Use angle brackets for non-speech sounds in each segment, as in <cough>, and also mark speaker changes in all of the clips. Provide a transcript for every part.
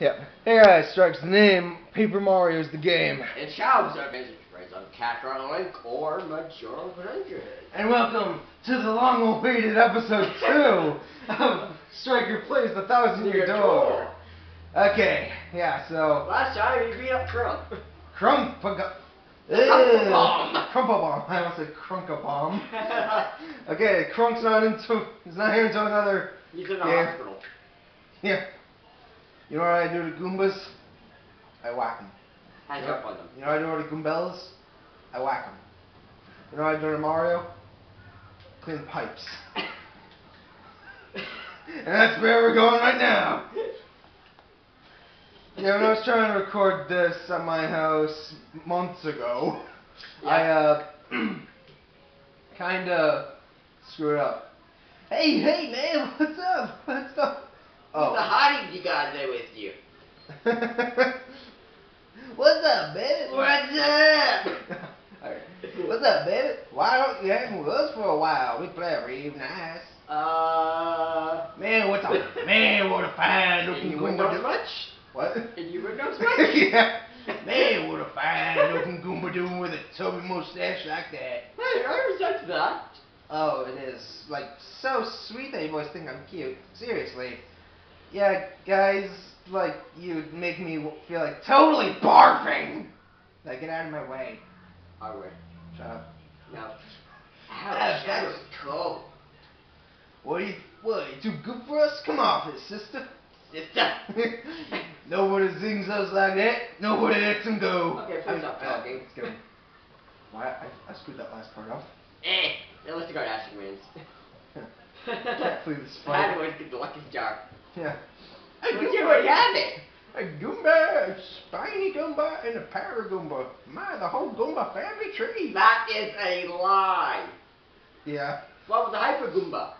Speaker 1: Yeah. Hey guys, Strike's the name. Paper Mario's the game.
Speaker 2: And Shouts are basic friends on Catron Link or Majora 100.
Speaker 1: And welcome to the long-awaited episode <laughs> two of Striker Plays the Thousand Year Door. Okay, yeah, so
Speaker 2: Last time you beat up Trump.
Speaker 1: Crump
Speaker 2: Crumpa-bomb.
Speaker 1: Crumpa bomb. I almost said Crunka bomb. <laughs> Okay, Crunk's not into he's not here until another
Speaker 2: He's in the
Speaker 1: Yeah.
Speaker 2: hospital.
Speaker 1: Yeah. You know what I do to Goombas? I whack them.
Speaker 2: I
Speaker 1: Yep.
Speaker 2: jump on them.
Speaker 1: You know what I do to Goombellas? I whack them. You know what I do to Mario? Clean pipes. <laughs> and that's where we're going right now. Yeah, when I was trying to record this at my house months ago, I uh <clears throat> kinda screwed up. Hey, hey man, what's up? What's up?
Speaker 2: What's the hottie you got there with you? <laughs>
Speaker 1: What's up, baby?
Speaker 2: What's up? <laughs>
Speaker 1: Alright. What's up, baby? Why don't you hang with us for a while? We play real nice.
Speaker 2: Uh.
Speaker 1: Man, what's up? <laughs> Man, what a fine looking Goomba.
Speaker 2: Windows
Speaker 1: do-
Speaker 2: much?
Speaker 1: What?
Speaker 2: And you Windows much?
Speaker 1: yeah. Man, what a fine looking Goomba doing with a tubby mustache like that.
Speaker 2: Hey, I respect that.
Speaker 1: Oh, it is like so sweet that you boys think I'm cute. Seriously. Yeah, guys, like you make me feel like totally barfing. Like get out of my way.
Speaker 2: Alright.
Speaker 1: Shut up.
Speaker 2: No. Ouch, that was cold.
Speaker 1: What are you? What? Are you too good for us? Come off it, sister.
Speaker 2: Sister.
Speaker 1: Nobody zings us like that. Nobody lets them go.
Speaker 2: Okay, please
Speaker 1: I
Speaker 2: stop talking.
Speaker 1: let's go. Why? I, I screwed that last part off.
Speaker 2: Eh. Let's go <laughs> <laughs> to Ashton wins.
Speaker 1: Can't believe this
Speaker 2: I
Speaker 1: fight.
Speaker 2: to always get the lucky star.
Speaker 1: Yeah.
Speaker 2: Already have it.
Speaker 1: A Goomba, a spiny Goomba, and a Paragoomba. My, the whole Goomba family tree.
Speaker 2: That is a lie.
Speaker 1: Yeah.
Speaker 2: What was the Hyper Goomba?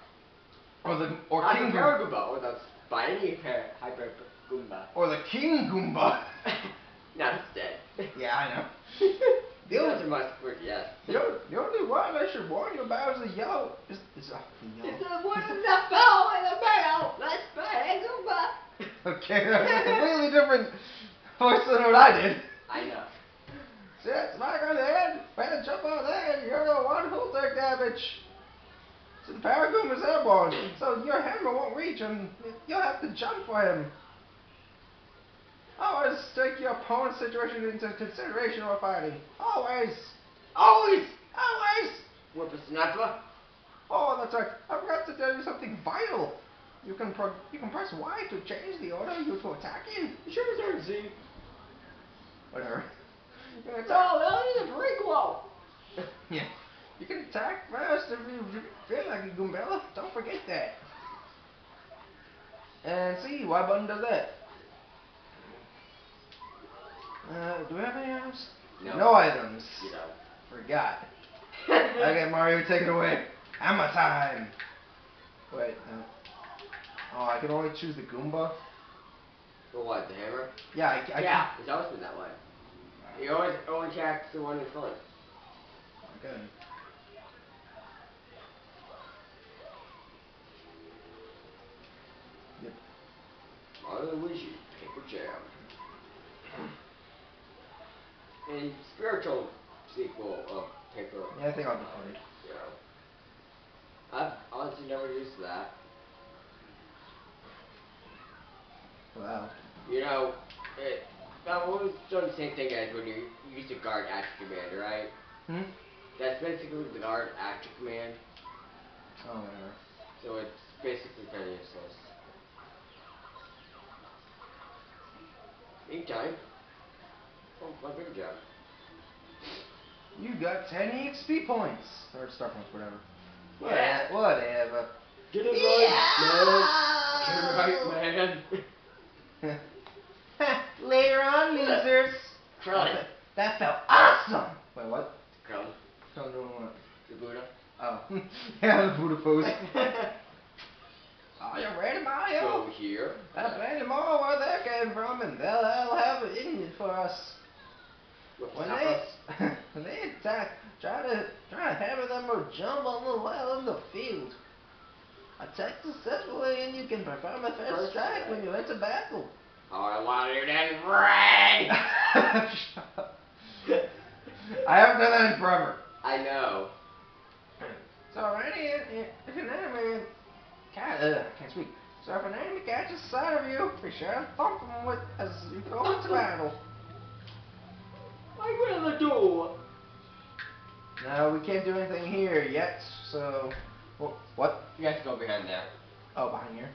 Speaker 1: Or the or
Speaker 2: Not
Speaker 1: King
Speaker 2: the
Speaker 1: Goomba.
Speaker 2: Goomba, or the Spiny Hyper Goomba.
Speaker 1: Or the King Goomba. <laughs>
Speaker 2: now it's dead.
Speaker 1: Yeah, I know. <laughs>
Speaker 2: The
Speaker 1: only,
Speaker 2: are much worse, yes.
Speaker 1: the only, the only one I should warn you about is the yellow. Is, is uh, the
Speaker 2: It's the one in the bell and the bell. That's Goomba.
Speaker 1: Okay, that's a completely different voice than what I did.
Speaker 2: I know.
Speaker 1: Sit back on the head, better jump on there, you're the one who'll take damage. So the Paragoom is airborne, so your hammer won't reach him. You'll have to jump for him. Always take your opponent's situation into consideration while fighting. Always.
Speaker 2: Always.
Speaker 1: Always.
Speaker 2: Whippersnapper.
Speaker 1: Oh, that's right. I forgot to tell you something vital. You can pro- you can press Y to change the order you to attack in.
Speaker 2: You sure it's on Z?
Speaker 1: Whatever. You can attack-
Speaker 2: No, that is a prequel. <laughs>
Speaker 1: Yeah. You can attack first if you feel like a Goombella. Don't forget that. And see, Y button does that. Uh, do we have any items?
Speaker 2: No.
Speaker 1: items.
Speaker 2: You know.
Speaker 1: Forgot. <laughs> Okay, Mario, take it away. Hammer time. Wait, no. Oh, I can only choose the Goomba.
Speaker 2: For what, the hammer?
Speaker 1: Yeah, I, I
Speaker 2: yeah, it's always been that way. You always only attack the one in front.
Speaker 1: Okay. Yep.
Speaker 2: Mario Luigi, Paper Jam. And spiritual sequel of Paper.
Speaker 1: Yeah, I think I'll it.
Speaker 2: You. I've honestly never used that.
Speaker 1: Wow.
Speaker 2: You know, it that was done the same thing as when you use the guard action command, right?
Speaker 1: Hmm?
Speaker 2: That's basically the guard action command,
Speaker 1: Oh, whatever.
Speaker 2: so it's basically kind of useless. Meantime, oh, my big job.
Speaker 1: You got 10 EXP points. Or star points, whatever.
Speaker 2: Yeah.
Speaker 1: Whatever.
Speaker 2: Get it right, man. Get it right, man. <laughs> <laughs>
Speaker 1: Later on, losers.
Speaker 2: Krillin.
Speaker 1: That felt awesome. Wait, what?
Speaker 2: Krillin.
Speaker 1: Don't doing what?
Speaker 2: The Buddha.
Speaker 1: Oh. <laughs> yeah, the Buddha pose. Are you ready, Mario?
Speaker 2: Go here.
Speaker 1: That's plenty more where that came from, and they'll, they'll have it in for us. When they, when <laughs> they attack, try to try to hammer them or jump on the while in the field. Attack successfully, and you can perform a first
Speaker 2: First
Speaker 1: strike
Speaker 2: strike.
Speaker 1: when you enter battle.
Speaker 2: All I want to do is red.
Speaker 1: I haven't done that in forever.
Speaker 2: I know.
Speaker 1: So if an enemy, if an enemy cat, uh, can't speak. So if an enemy catches sight of you, be sure to thump him with as you go into battle.
Speaker 2: I will do.
Speaker 1: No, we can't do anything here yet. So, wh- what?
Speaker 2: You guys go behind there.
Speaker 1: Oh, behind here.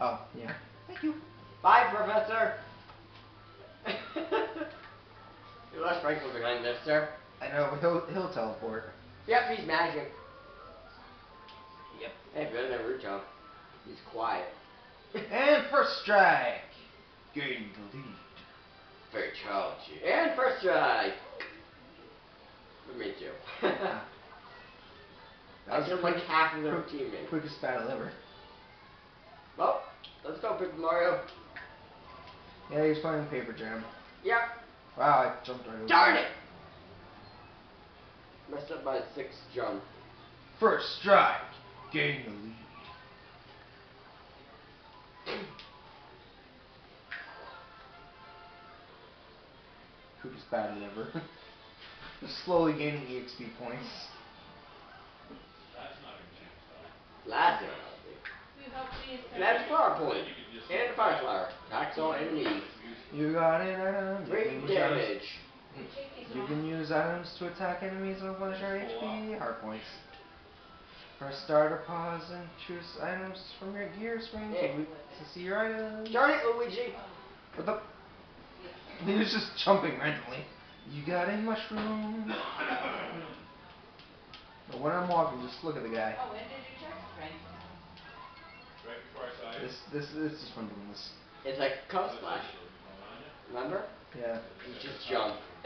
Speaker 1: Oh, yeah. Thank you.
Speaker 2: Bye, Professor. <laughs> you left Franklin behind there, sir.
Speaker 1: I know, but he'll he'll teleport.
Speaker 2: Yep, he's magic. Yep. Hey, better than Rucho. He's quiet.
Speaker 1: And first strike. Gain the lead. <laughs>
Speaker 2: Fatality. And first strike. For me too. <laughs>
Speaker 1: That
Speaker 2: I
Speaker 1: was quick-
Speaker 2: like half of their teammates.
Speaker 1: Quickest battle ever.
Speaker 2: Well, let's go, Big Mario.
Speaker 1: Yeah, he's playing Paper Jam.
Speaker 2: Yep.
Speaker 1: Wow, I jumped right.
Speaker 2: Darn it! Messed up my sixth jump.
Speaker 1: First strike. Gain the lead. Quickest battle ever. Just <laughs> slowly gaining EXP points.
Speaker 2: Last one. And that's flower point. And a fire flower. Attacks all enemies.
Speaker 1: You got it. you
Speaker 2: Three
Speaker 1: can use items-
Speaker 2: damage.
Speaker 1: You can use items to attack enemies and replenish your HP. Hard points. Press start or pause and choose items from your gear screen
Speaker 2: Yeah.
Speaker 1: to, to see your items.
Speaker 2: Darn it, Luigi.
Speaker 1: What the? <laughs> He was just jumping randomly. You got a mushroom. But when I'm walking, just look at the guy.
Speaker 3: Oh, when did you check, Frank?
Speaker 4: Right before I saw you.
Speaker 1: This this this is fun doing this.
Speaker 2: It's like Cub Splash. Remember?
Speaker 1: Yeah.
Speaker 2: You just jump. <laughs>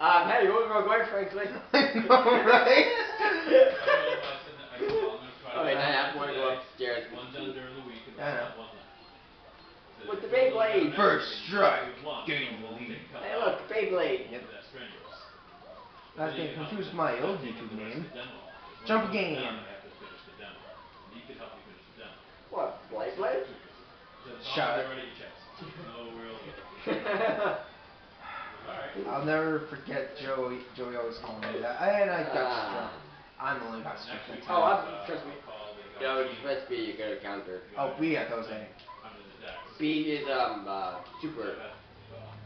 Speaker 2: um, hey, you want to go away, Franklin?
Speaker 1: I know, right? <laughs>
Speaker 2: Oh, wait, I have one go upstairs.
Speaker 4: One done during the week
Speaker 1: I know.
Speaker 4: One left.
Speaker 2: With the Beyblade.
Speaker 1: First strike, gain the lead.
Speaker 2: Hey, look, Beyblade.
Speaker 1: Yep. Not getting confused with my old YouTube name. Jump again.
Speaker 2: What, Beyblade?
Speaker 1: Shot it.
Speaker 4: No real. <laughs> Alright.
Speaker 1: I'll never forget Joey. Joey always called me that. And I got
Speaker 2: Ah.
Speaker 1: struck. I'm the only guy struck that
Speaker 2: Oh,
Speaker 1: time.
Speaker 2: I'm, trust me. No, it's supposed to be you get a counter.
Speaker 1: Oh, B, I thought it was A.
Speaker 2: B is, um, uh, super.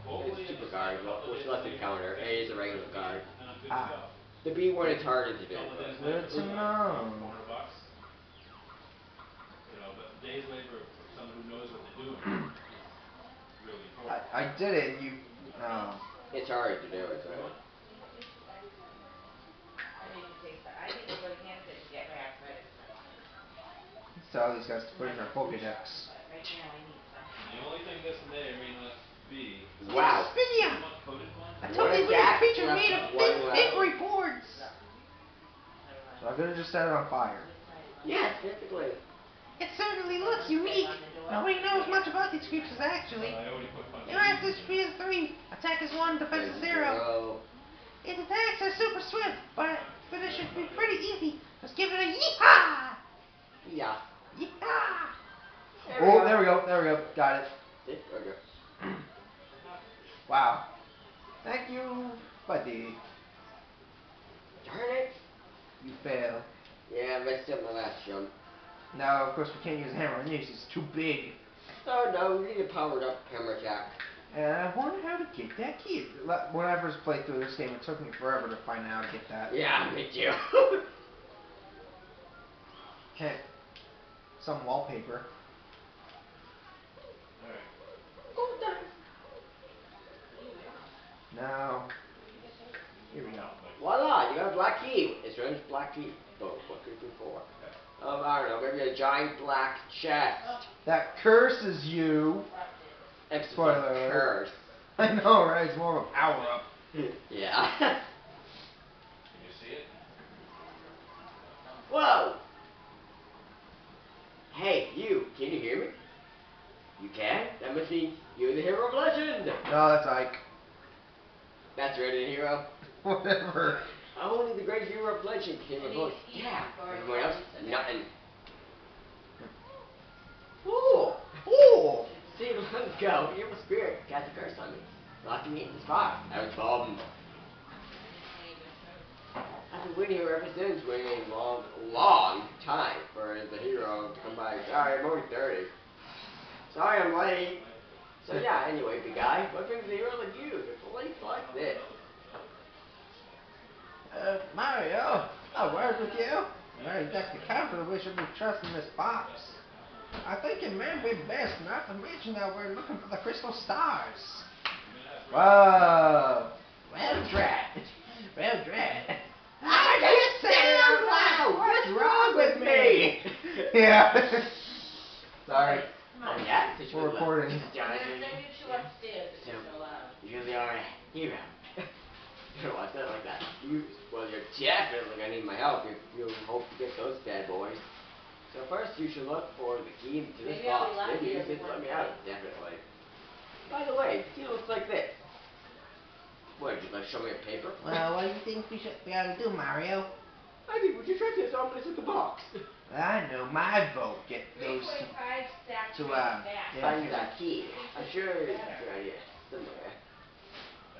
Speaker 2: It's super guard, which lets it counter. A is a regular guard.
Speaker 1: Ah.
Speaker 2: The B one is harder to do.
Speaker 1: Good to know.
Speaker 4: You know, but days labor for someone who knows what they're doing is really important.
Speaker 1: I, I did it. You. Oh.
Speaker 2: It's hard to do it, so.
Speaker 3: I think it takes, I think it really to get back, but,
Speaker 1: Let's tell these guys to put in their Pokedex.
Speaker 4: The only thing this may or may not be.
Speaker 2: Wow.
Speaker 1: Spinia!
Speaker 4: Much coated one?
Speaker 1: A
Speaker 2: What
Speaker 1: totally
Speaker 2: is
Speaker 1: weird
Speaker 2: that?
Speaker 1: creature made of
Speaker 2: one
Speaker 1: thin,
Speaker 2: left.
Speaker 1: thick boards. So I could have just set it on fire.
Speaker 2: Yes, typically.
Speaker 1: It certainly looks unique. Nobody knows much about these creatures actually.
Speaker 4: Uh, I already put punches.
Speaker 1: Your speed is 3, attack is 1, defense is 0. Its attacks are super swift, but finish should be pretty easy. Just give it a yeehaw!
Speaker 2: Yeah.
Speaker 1: Yeehaw! Oh, there we go, there we go. Got it.
Speaker 2: Okay. <clears throat>
Speaker 1: Wow. Thank you, buddy.
Speaker 2: Darn it.
Speaker 1: You fail.
Speaker 2: Yeah, I messed up my last jump.
Speaker 1: Now, of course, we can't use hammer and use. It's too big.
Speaker 2: Oh no, we need a powered up hammer attack.
Speaker 1: And I wonder how to get that key. When I first played through this game, it took me forever to find out how to get that.
Speaker 2: Yeah, me too. <laughs>
Speaker 1: Heck, some wallpaper.
Speaker 4: Alright.
Speaker 2: oh, darn.
Speaker 1: Now, here we go.
Speaker 2: Voila, you got a black key. It's running black key. Oh, what could it be for? Um, I don't know, maybe a giant black chest.
Speaker 1: That curses you.
Speaker 2: Emphasis
Speaker 1: Spoiler
Speaker 2: on curse. <laughs>
Speaker 1: I know, right? It's more of a power up. <laughs>
Speaker 2: yeah.
Speaker 4: Can you see it?
Speaker 2: Whoa! Hey, you, can you hear me? You can? That must mean you're the hero of legend!
Speaker 1: No, that's Ike.
Speaker 2: That's right, a hero. <laughs>
Speaker 1: Whatever.
Speaker 2: Only the great hero of legend can hear my voice. Yeah, everyone else, nothing. Ooh!
Speaker 1: Oh! <laughs>
Speaker 2: go. Evil spirit got the curse on me. Locking me in the spot. I was bomb. I've been waiting here ever since, waiting a long, long time for the hero to come by. Sorry, I'm only 30. Sorry I'm late. So yeah, anyway, big guy, what brings a hero like you to a place like this?
Speaker 1: Uh, Mario, a word with you. Mary Dexter Capital, we should be trusting this box. I think it may be best not to mention that we're looking for the crystal stars. Whoa! Well, drat. Well, drat. <laughs> I can't say it out loud. What's wrong with me? <laughs> yeah. Sorry.
Speaker 2: Oh yeah,
Speaker 1: We're recording.
Speaker 3: I'm gonna send you two upstairs if you're so loud.
Speaker 2: You really are a hero. you know, I said it like that. You, well, you're definitely gonna need my help if you hope to get those bad boys. So first, you should look for the key to this
Speaker 3: Maybe
Speaker 2: box.
Speaker 3: be lucky
Speaker 2: Maybe you
Speaker 3: if
Speaker 2: could let me
Speaker 3: day.
Speaker 2: out. Definitely. By the way, the key looks like this. What, you like show me a paper?
Speaker 1: Well, what do you think we should be able to do, Mario?
Speaker 2: I think we should try this on this with the box. <laughs>
Speaker 1: I know my vote. Get
Speaker 3: Three
Speaker 1: those
Speaker 3: point five
Speaker 1: to, uh,
Speaker 3: back.
Speaker 1: yeah.
Speaker 2: Find that key. I'm sure it's right here. Somewhere.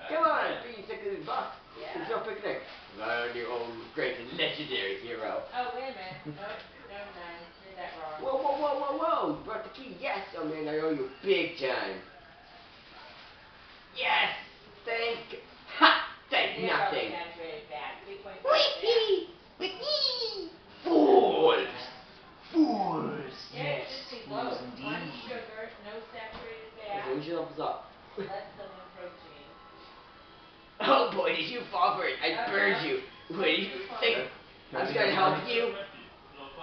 Speaker 2: Come on, be sick of this box.
Speaker 3: Yeah.
Speaker 2: It's no picnic. Learn your own great and legendary hero.
Speaker 3: Oh, wait a minute. Nope, never mind. Did that wrong.
Speaker 2: Whoa, whoa, whoa, whoa, whoa! You brought the key. Yes, oh man, I owe you big time. Yes! Did you fall for it? I burned you. What do you think? I was gonna help you.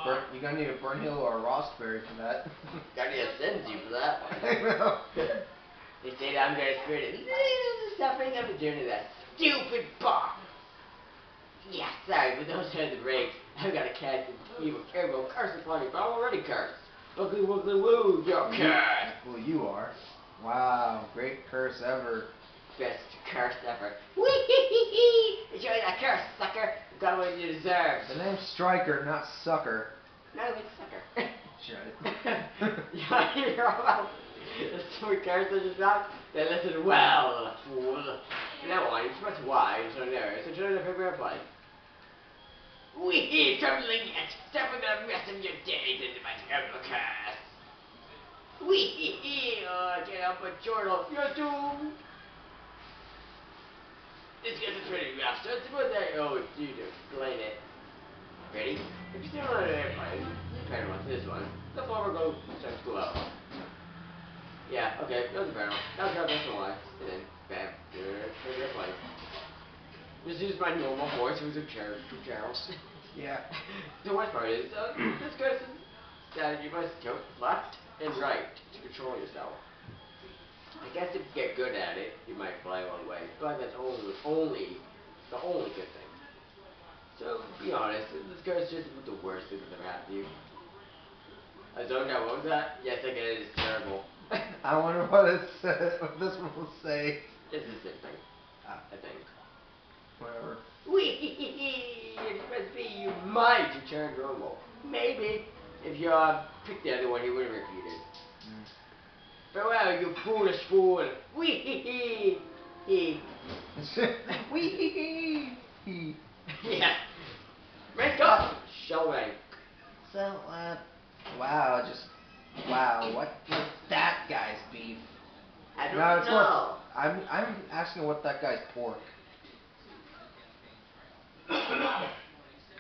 Speaker 1: Burn, you're gonna need a Burn Heal or a Rawst Berry for that. <laughs>
Speaker 2: Gotta need a senzu for that one. <laughs>
Speaker 1: I know.
Speaker 2: They say that I'm gonna spirit a little suffering of doing to that stupid box. Yeah, sorry, but those are the breaks. I've got a cast an evil, terrible curse upon you, but I'm already cursed. Ugly, wuggly, woo, you're cursed.
Speaker 1: Well, you are. Wow, great curse ever.
Speaker 2: Best curse ever. Wee Enjoy that curse, sucker. You got what you deserve.
Speaker 1: The name's Striker, not Sucker.
Speaker 2: No, it's sucker.
Speaker 1: Shut it. <laughs> <laughs>
Speaker 2: yeah, you're all The stupid curse that is not. They listen well, fool. From now on, you press Y to turn arrows and turn the paper airplane. Wee, trembling yet, stuffing the rest of your days into my terrible curse. Wee, hee oh, get up a journal, you're doomed. This gets a pretty rough, so it's what they owe you to explain it. Ready? If you stand on an airplane, depending on this one, the floor will go starts to glow. Yeah, okay, that was a barrel. That Now grab this one, and then bam, good, good airplane. Just is my normal voice, it was a chair, two channels. <laughs>
Speaker 1: yeah.
Speaker 2: the worst part is, uh, this person that you must tilt left and right to control yourself. I guess if you get good at it, you might fly a long way, but that's only, only, the only good thing. So, be honest, this guy's just the worst thing that's ever happened to you. I zoned out, what was that? Yes, I get it, it's terrible. <laughs>
Speaker 1: I wonder what it said, what this one will say.
Speaker 2: it's the same thing,
Speaker 1: Ah,
Speaker 2: I think.
Speaker 1: whatever.
Speaker 2: Wee! If you press B, you might return normal. Maybe. If you uh, pick the other one, you would have repeated. Farewell, you foolish fool! Wee! He.
Speaker 1: Wee.
Speaker 2: Yeah. Rank up! Shell rank.
Speaker 1: So, uh, wow, just wow. What was that guy's beef?
Speaker 2: I don't
Speaker 1: No, it's
Speaker 2: know.
Speaker 1: I'm. I'm asking what that guy's pork. <coughs>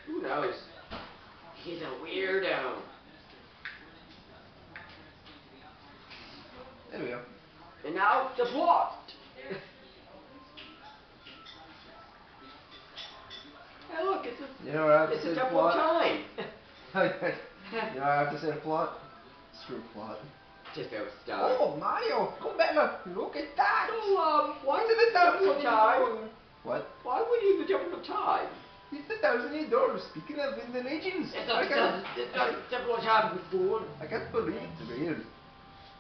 Speaker 2: Who knows? He's a weirdo.
Speaker 1: There we go.
Speaker 2: And now the plot. hey, look, it's a,
Speaker 1: You know what I have to
Speaker 2: it's
Speaker 1: say
Speaker 2: a double
Speaker 1: plot?
Speaker 2: time. <laughs>
Speaker 1: you know what I have to say to plot? Screw plot.
Speaker 2: Just go start.
Speaker 1: Oh, Mario, come back, look at that.
Speaker 2: So, um, why
Speaker 1: It's
Speaker 2: did
Speaker 1: in
Speaker 2: it
Speaker 1: a
Speaker 2: double
Speaker 1: thousand
Speaker 2: time?
Speaker 1: What?
Speaker 2: Why would you use the double time?
Speaker 1: It's the thousand years dollars. Speaking of in the legends,
Speaker 2: It's
Speaker 1: I can't,
Speaker 2: it's not double time, you fool.
Speaker 1: I can't believe it's real.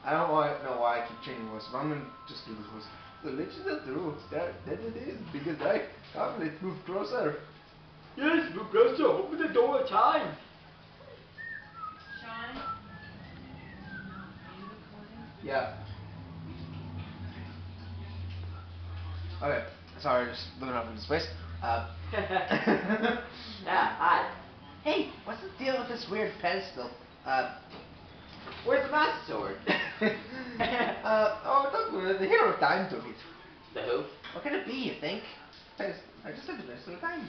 Speaker 1: I don't know why I keep changing voice, but I'm gonna just do this voice. The legend of the roads, that, that it is, because I come, let's move closer.
Speaker 2: Yes, move closer, open the door of time.
Speaker 3: Sean?
Speaker 1: Yeah. Okay, sorry, just looking up into space. Uh, <laughs> <laughs>
Speaker 2: yeah, hi.
Speaker 1: Hey, what's the deal with this weird pedestal? Uh,
Speaker 2: Where's my sword? <laughs>
Speaker 1: uh, oh, don't worry, the hero of time took it.
Speaker 2: The who?
Speaker 1: What could it be, you think? I just, I just said the best of the time.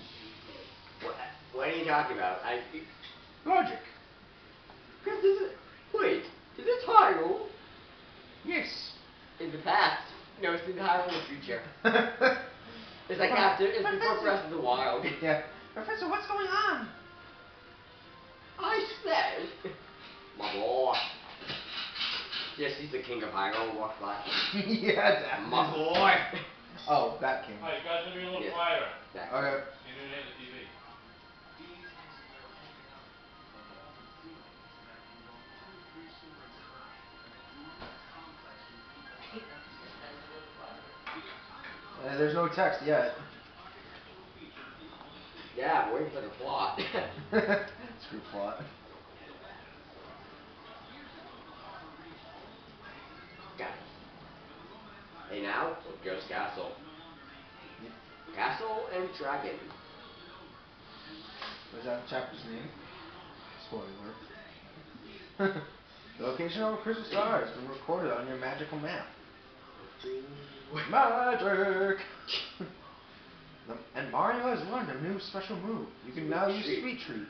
Speaker 2: What, what are you talking about? I.
Speaker 1: Logic.
Speaker 2: Chris, this is. Wait, is this Hyrule?
Speaker 1: Yes.
Speaker 2: In the past. No, it's in Hyrule in the future. <laughs> It's like after. It's
Speaker 1: but
Speaker 2: before Breath of the Wild.
Speaker 1: yeah. Professor, what's going on?
Speaker 2: I said. My boy. Yes, he's the king of Hyrule. Walk by. <laughs>
Speaker 1: yeah, definitely.
Speaker 2: My boy.
Speaker 1: Oh, that king.
Speaker 4: Alright, you guys gonna be a little
Speaker 2: Yes.
Speaker 4: quieter.
Speaker 2: That-
Speaker 1: Okay.
Speaker 4: You didn't hit the TV.
Speaker 1: Uh, there's no text yet.
Speaker 2: Yeah, I'm waiting for the plot. <laughs>
Speaker 1: Screw plot.
Speaker 2: Hey now, goes Castle. Castle and Dragon.
Speaker 1: Was that the chapter's name? Spoiler. <laughs> the location of a crystal star has been recorded on your magical map. Magic! <laughs> And Mario has learned a new special move. You can now use
Speaker 2: Sweet.
Speaker 1: Sweet Treat.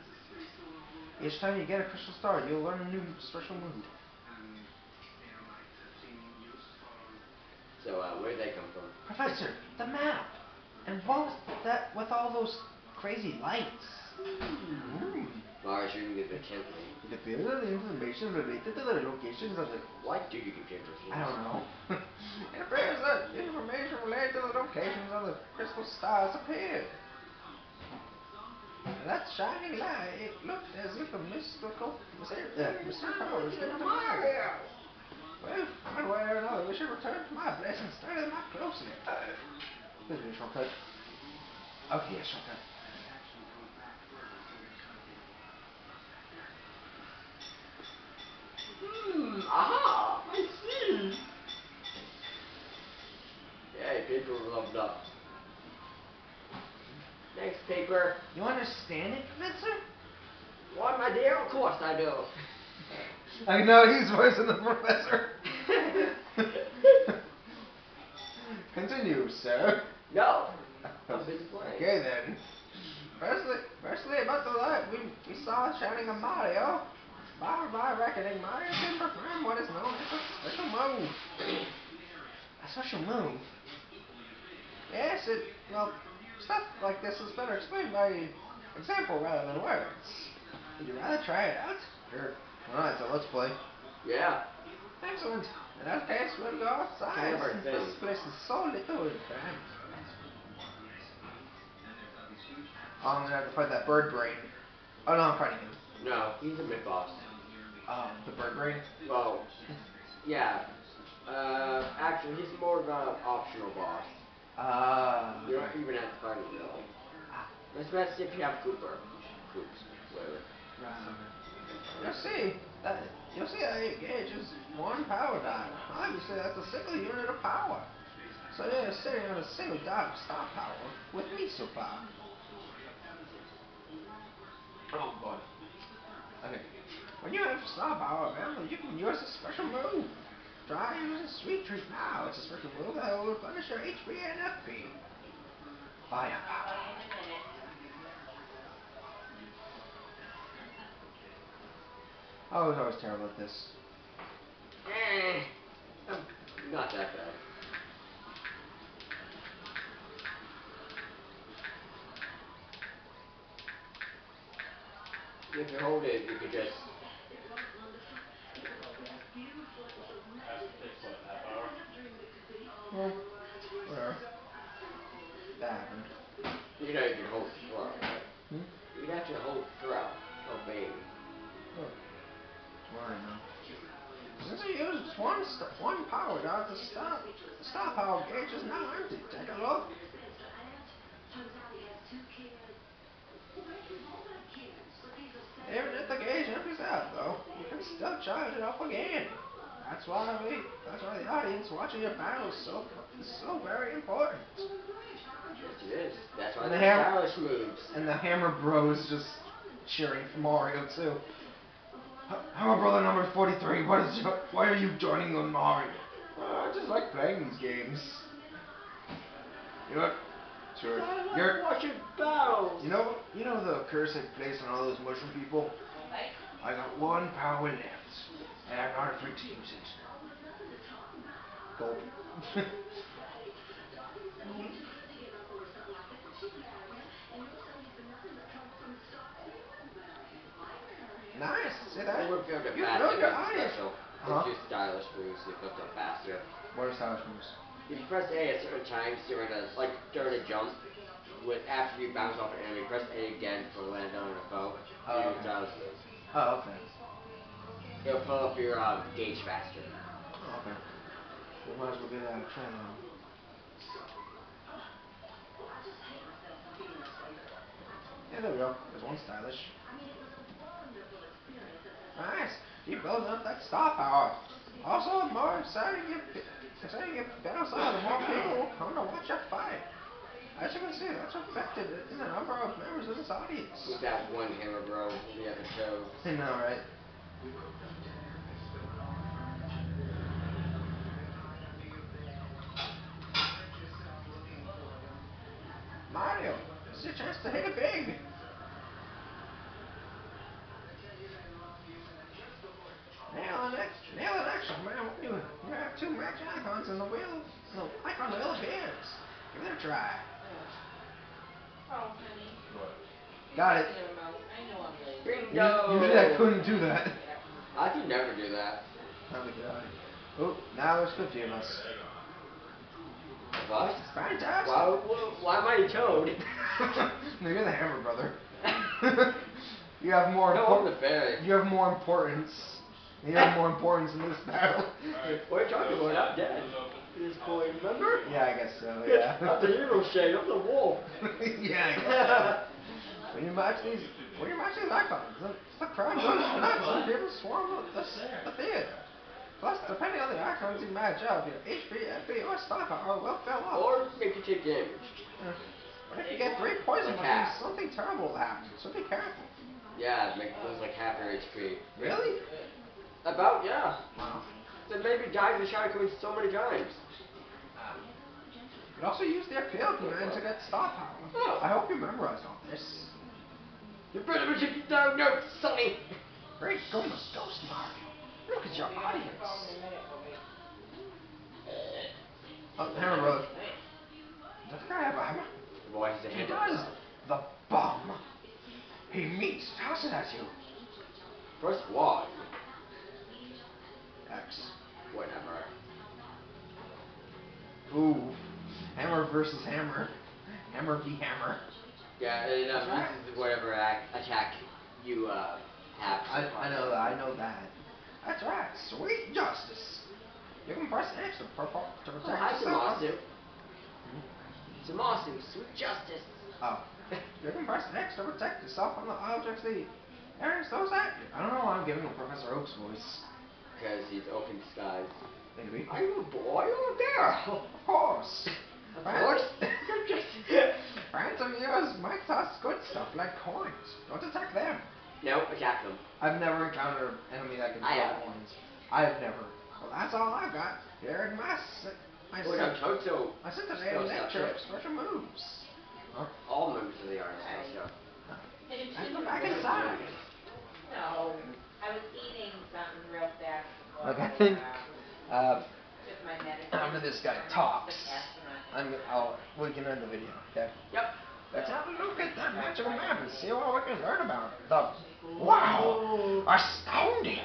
Speaker 1: Each time you get a crystal star, you'll learn a new special move.
Speaker 2: So, uh, where did they come from?
Speaker 1: Professor, the map! And what was that with all those crazy lights? Mm.
Speaker 2: Mars reading it intently.
Speaker 1: It appears that the information related to the locations of the
Speaker 2: Why do you give different
Speaker 1: I don't know. <laughs> it appears that information related to the locations of the crystal stars appeared. That shining light, it looked as if a mystical, myster- uh, mysterious power was given to Mario. Well, one way or another, we should return to my place and study them up closely. Uh, excuse me, shortcut. Okay, yeah, shortcut.
Speaker 2: Hmm, aha, I see. Hey, paper rubbed up. Thanks, paper.
Speaker 1: You understand it, Professor?
Speaker 2: What, my dear? Of course I do.
Speaker 1: I know he's worse than the professor. <laughs> Continue, sir.
Speaker 2: no. I'm busy playing.
Speaker 1: Okay then. Firstly, firstly about the light, we, we saw a shining of Mario. By my reckoning, Mario can perform what is known as a special move. A special move? Yes, it, well, stuff like this is better explained by example rather than words. Would you rather try it out? Sure. Alright, so let's play.
Speaker 2: Yeah.
Speaker 1: Excellent. In that case, we'll go outside
Speaker 2: Kind of thing.
Speaker 1: this place is so little and cramped. Oh, I'm gonna have to fight that bird brain. Oh no, I'm fighting him.
Speaker 2: No, he's a mid boss.
Speaker 1: Oh, the bird brain?
Speaker 2: Well, yeah. Uh, actually, he's more of an optional boss.
Speaker 1: Ah.
Speaker 2: You don't even have to fight him really.
Speaker 1: Ah,
Speaker 2: That's best if you have Cooper. Coops, whatever.
Speaker 1: right. You'll see uh, that you'll see that it gauges one power dot. Obviously, that's a single unit of power. So you're sitting on a single dot of star power with me so far. Oh boy. Okay. When you have star power available, you can use a special move. Try using Sweet Treat now. It's a special move that will replenish your HP and FP. Fire I was always terrible at this.
Speaker 2: Eh, um, not that bad. If you hold it, you could just.
Speaker 4: Has to take what, half hour?
Speaker 1: Well, whatever. That happened.
Speaker 2: You know, you can hold
Speaker 1: one one power dot, the star the star power gauge is now empty. Take a look. Even if the gauge empties out, though, you can still charge it up again. That's why we. That's why the audience watching your battles so is so very important.
Speaker 2: Yes, it is. That's why
Speaker 1: And the
Speaker 2: stylish moves.
Speaker 1: And the Hammer Bros just cheering for Mario too. H- Hammer Brother number forty-three. What is your, Why are you joining the Mario? "Uh, I just like playing these games. You know what? Sure.
Speaker 2: I
Speaker 1: You're.
Speaker 2: watching battles.
Speaker 1: You know. You know the curse I placed on all those mushroom people. I got one power left, and I'm not afraid to use it. Gulp. Nice. See that?
Speaker 2: It would the
Speaker 1: You
Speaker 2: faster
Speaker 1: your audience.
Speaker 2: special.
Speaker 1: Uh-huh.
Speaker 2: It's just stylish moves. You feel them faster.
Speaker 1: What are stylish moves?
Speaker 2: If you press A at certain times during a like during a jump, with after you bounce off an enemy, press A again to land on a foe.
Speaker 1: Oh,
Speaker 2: you
Speaker 1: okay.
Speaker 2: stylish moves.
Speaker 1: Oh, okay.
Speaker 2: It'll fill up your um, gauge faster.
Speaker 1: Oh, okay. We might as well get out of trend then. Yeah, there we go. There's one stylish. Nice. Keep building up that star power. Also, the more exciting you, exciting you bounce out, the more people will come to watch you fight. As you can see, that's reflected in the number of members of this audience.
Speaker 2: With that one hammer bro we haven't show.
Speaker 1: I know, right?
Speaker 2: Bingo!
Speaker 1: Usually, I couldn't do that.
Speaker 2: I can never do that.
Speaker 1: Time to get out. Oh, now there's 50 of us.
Speaker 2: What?
Speaker 1: Fantastic.
Speaker 2: Why, why, why am I a <laughs> toad?
Speaker 1: no, you're the Hammer Brother. <laughs> you have more.
Speaker 2: no, I'm the fairy.
Speaker 1: you have more importance. You have more importance in this battle.
Speaker 2: What are you talking about? I'm dead. This boy, remember?
Speaker 1: yeah, I guess so. Yeah. <laughs>
Speaker 2: I'm the hero shade, I'm the wolf.
Speaker 1: yeah. I guess so. When you match these, when you match these icons, the, the crowd goes nuts and people swarm the, the, the theater. Plus, depending on the icons you match up, your HP, FP, or star power will fill up.
Speaker 2: or make you take damage.
Speaker 1: But if you get three poison
Speaker 2: half.
Speaker 1: something terrible will happen. So be careful.
Speaker 2: Yeah, make lose like half your HP.
Speaker 1: Really?
Speaker 2: About, yeah.
Speaker 1: Wow.
Speaker 2: Then maybe dies the shot coin so many times.
Speaker 1: You can also use the appeal command to get star power.
Speaker 2: Oh.
Speaker 1: I hope you memorized all this.
Speaker 2: You better be taking down notes, Sonny.
Speaker 1: Great goodness, Ghost Mario. Look at your audience. Oh, Hammer Brother. Does the guy have a hammer?
Speaker 2: Boy, he's a
Speaker 1: He does. The bomb. He meets toss it at you.
Speaker 2: First one.
Speaker 1: X.
Speaker 2: Whatever.
Speaker 1: Ooh. Hammer versus hammer. Hammer v hammer.
Speaker 2: Yeah, and um, whatever ac- attack you uh, have.
Speaker 1: I, I know that. I know that. That's right. Sweet justice. You can press X to,
Speaker 2: Oh,
Speaker 1: protect
Speaker 2: hi,
Speaker 1: yourself.
Speaker 2: Samasu. Samasu, sweet justice.
Speaker 1: Oh. You can press X to protect yourself from the objects that Aaron's those at you. I don't know why I'm giving him Professor Oak's voice.
Speaker 2: Because he's open skies.
Speaker 1: Maybe.
Speaker 2: Are you a boy or a girl?
Speaker 1: Of course.
Speaker 2: Of
Speaker 1: Fran-
Speaker 2: course.
Speaker 1: Friends of yours might toss good stuff like coins. Don't attack them.
Speaker 2: no, attack them.
Speaker 1: I've never encountered an enemy that can throw coins. I've never. Well, that's all I've got. Here in my se- my
Speaker 2: no,
Speaker 1: se-
Speaker 2: Toto.
Speaker 1: my sent today
Speaker 2: Spell
Speaker 1: lecture
Speaker 2: stuff,
Speaker 1: of special moves. Huh?
Speaker 2: All members of the army spell stuff.
Speaker 1: Let's go back inside.
Speaker 3: No, I was eating something real fast. before
Speaker 1: Look, I
Speaker 3: I
Speaker 1: think,
Speaker 3: went
Speaker 1: uh,
Speaker 3: out. Took my medicine.
Speaker 1: after this guy
Speaker 3: I'm
Speaker 1: talks,
Speaker 3: sick astronaut.
Speaker 1: I'm, I'll, we can end the video, okay?
Speaker 2: Yep.
Speaker 1: Let's have a look at that magical map and see what we can learn about it. The wow, astounding!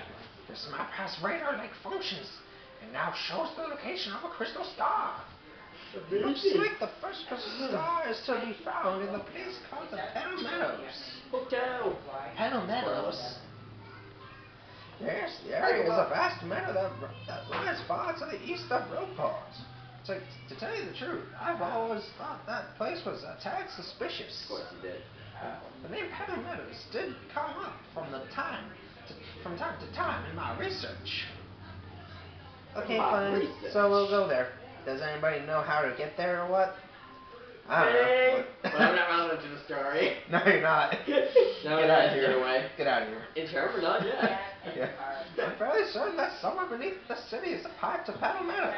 Speaker 1: This map has radar-like functions and now shows the location of a crystal star. Looks like the first crystal star is to be found in the place called the Petal Meadows.
Speaker 2: Hotel.
Speaker 1: Petal Meadows. Yes, the area is a vast meadow that, that lies far to the east of Rogueport. To, to tell you the truth, I've always thought that place was a tad suspicious.
Speaker 2: Of course he did.
Speaker 1: Uh, the name Petal Meadows did come up from the time to, from time to time in my research. Okay,
Speaker 2: Wow,
Speaker 1: fine.
Speaker 2: research.
Speaker 1: So we'll go there. Does anybody know how to get there or what? I don't
Speaker 2: Hey,
Speaker 1: know.
Speaker 2: but I'm not relevant to the story. <laughs>
Speaker 1: no, you're not. <laughs>
Speaker 2: no,
Speaker 1: Get out of here.
Speaker 2: away.
Speaker 1: Get out of here.
Speaker 2: In term or not yet?
Speaker 1: Yeah. I'm fairly certain that somewhere beneath the city is a pipe to Petal Meadows.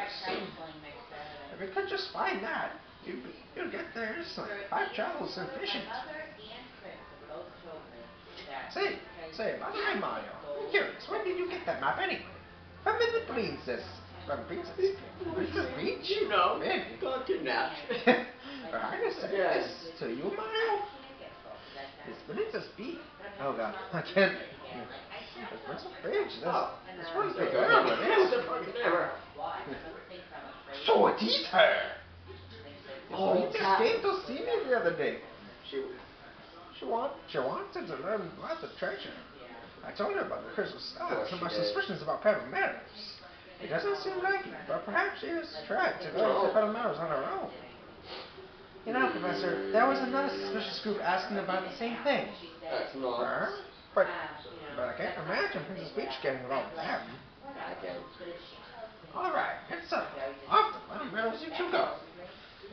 Speaker 1: If we could just find that, you you'll get there instantly. Pipe travel's efficient. Say, say, by the way, Mario, I'm curious, where did you get that map anyway? From in the Princess, from Princess, Princess Beach?
Speaker 2: You know,
Speaker 1: Maybe.
Speaker 2: got kidnapped.
Speaker 1: Or I just said
Speaker 2: Yes.
Speaker 1: this to you, Mario. It's Princess Beach. Oh god, I can't. It's Princess Beach. This,
Speaker 2: Oh.
Speaker 1: this one's
Speaker 2: Okay,
Speaker 1: the <laughs>
Speaker 2: go
Speaker 1: girl
Speaker 2: ahead.
Speaker 1: with
Speaker 2: Who's
Speaker 1: this.
Speaker 2: the fucking neighbor? <laughs>
Speaker 1: So it is her.
Speaker 2: Oh,
Speaker 1: she just came to see me the other day. She she want she wanted to learn about the treasure. I told her about the crystal stars and my suspicions about Meadows. It doesn't seem likely, but perhaps she was tried to go to Meadows on her own. You know, Professor, there was another suspicious group asking about the same thing.
Speaker 2: That's not.
Speaker 1: Huh? But, but I can't imagine Princess Beach getting involved with them.
Speaker 2: I can.
Speaker 1: Alright, it's settled. Off to Petal Meadows you two go.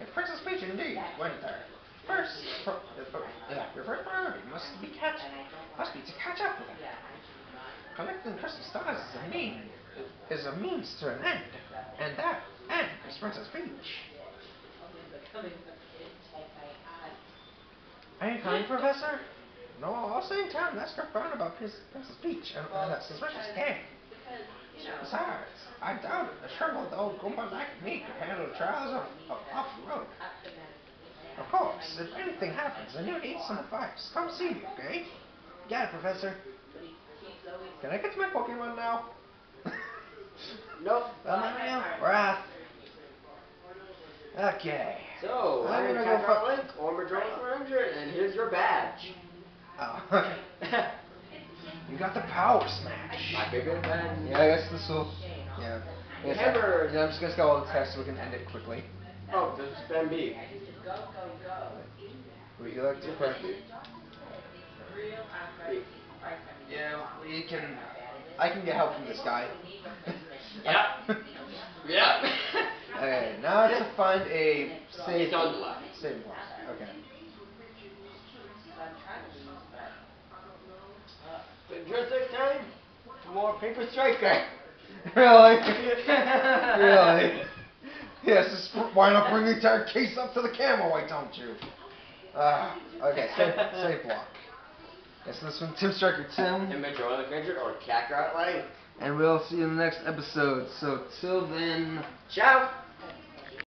Speaker 1: If Princess Peach indeed went there, first, pro- uh, uh, your first priority must be catch, must be to catch up with her. Collecting crystal stars is a mean, is a means to an end, and that end is Princess Peach. Are you Professor? No, I'll stay in town. That's profound about Prince- Princess Peach and, and that suspicious gang. Besides, I doubt it. A shriveled old Goomba like me could handle the trials of, of off the road. Of course, if anything happens and you need some advice, come see me, okay? Got it, Professor. Can I get to my Pokemon now? <laughs>
Speaker 2: Nope.
Speaker 1: Well, Mario, we're. Okay.
Speaker 2: So,
Speaker 1: I'm gonna go for-
Speaker 2: Link, Ormer Drone 400, and here's your badge.
Speaker 1: Oh, okay. <laughs> You got the Power Smash.
Speaker 2: My favorite badge.
Speaker 1: Yeah, I guess this will. Yeah. I guess I-
Speaker 2: Hammer.
Speaker 1: yeah, I'm just gonna go all the text so we can end it quickly.
Speaker 2: Oh, this is Ben B.
Speaker 1: Would you like to press?
Speaker 2: B.
Speaker 1: Yeah, we can. I can get help from this guy. <laughs>
Speaker 2: Yep. Yep. <laughs>
Speaker 1: okay, now to find a save.
Speaker 2: It's on the left.
Speaker 1: Save block. Okay.
Speaker 2: Just next time, more Paper Striker. <laughs>
Speaker 1: really? <laughs> really? Yes. Why not bring the entire case up to the camera? Why don't you? Ah. okay. Save, <laughs> save block. Yes, this one, Tim Striker Tim.
Speaker 2: Oil Adventure or Kakarot Link.
Speaker 1: And we'll see you in the next episode. So till then.
Speaker 2: Ciao.